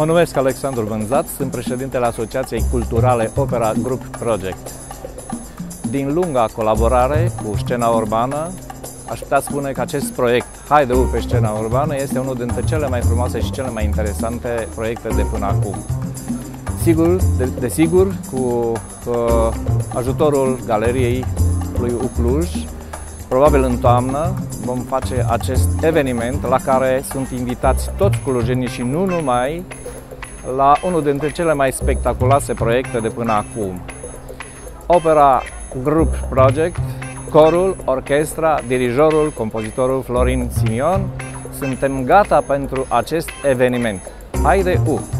Mă numesc Alexandru Vânzat, sunt președintele Asociației Culturale Opera Group Project. Din lunga colaborare cu scena urbană, aș putea spune că acest proiect Haide pe scena urbană este unul dintre cele mai frumoase și cele mai interesante proiecte de până acum. Sigur, de, desigur, cu uh, ajutorul galeriei lui Ucluj, probabil în toamnă vom face acest eveniment la care sunt invitați toți clujenii și nu numai la unul dintre cele mai spectaculoase proiecte de până acum. Opera Group Project, corul, orchestra, dirijorul, compozitorul Florin Simion, suntem gata pentru acest eveniment. Haide U!